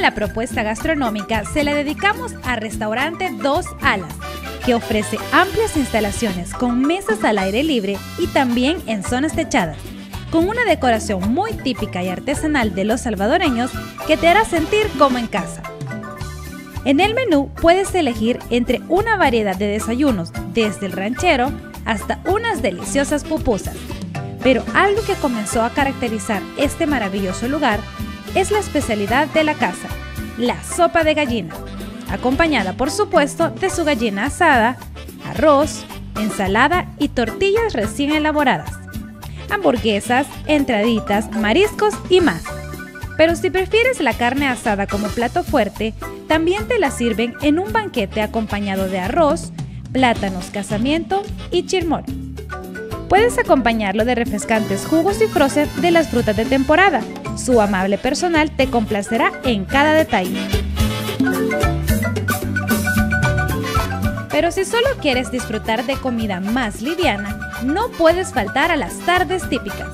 la propuesta gastronómica se la dedicamos a Restaurante Dos Alas, que ofrece amplias instalaciones con mesas al aire libre y también en zonas techadas, con una decoración muy típica y artesanal de los salvadoreños que te hará sentir como en casa. En el menú puedes elegir entre una variedad de desayunos, desde el ranchero hasta unas deliciosas pupusas. Pero algo que comenzó a caracterizar este maravilloso lugar es la especialidad de la casa, la sopa de gallina, acompañada por supuesto de su gallina asada, arroz, ensalada y tortillas recién elaboradas, hamburguesas, entraditas, mariscos y más. Pero si prefieres la carne asada como plato fuerte, también te la sirven en un banquete acompañado de arroz, plátanos casamiento y chirmol. Puedes acompañarlo de refrescantes jugos y frozen de las frutas de temporada. Su amable personal te complacerá en cada detalle. Pero si solo quieres disfrutar de comida más liviana, no puedes faltar a las tardes típicas,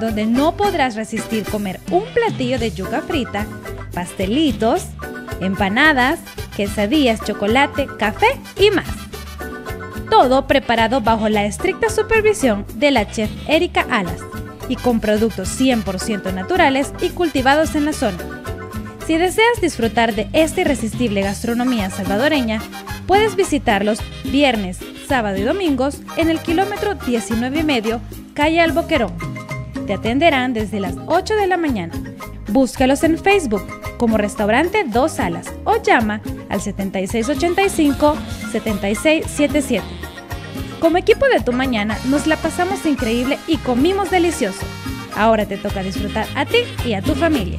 donde no podrás resistir comer un platillo de yuca frita, pastelitos, empanadas, quesadillas, chocolate, café y más. Todo preparado bajo la estricta supervisión de la chef Erika Alas y con productos 100% naturales y cultivados en la zona. Si deseas disfrutar de esta irresistible gastronomía salvadoreña, Puedes visitarlos viernes, sábado y domingos en el kilómetro 19 y medio, calle Alboquerón. Te atenderán desde las 8 de la mañana. Búscalos en Facebook como Restaurante Dos Salas o llama al 7685-7677. Como equipo de tu mañana nos la pasamos increíble y comimos delicioso. Ahora te toca disfrutar a ti y a tu familia.